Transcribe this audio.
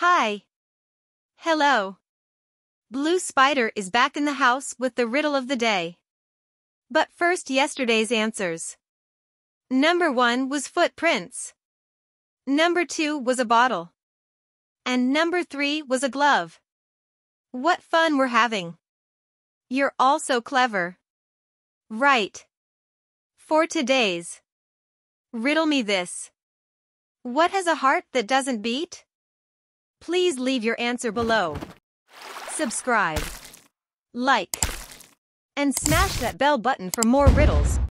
Hi. Hello. Blue Spider is back in the house with the riddle of the day. But first yesterday's answers. Number one was footprints. Number two was a bottle. And number three was a glove. What fun we're having. You're all so clever. Right. For today's. Riddle me this. What has a heart that doesn't beat? Please leave your answer below. Subscribe. Like. And smash that bell button for more riddles.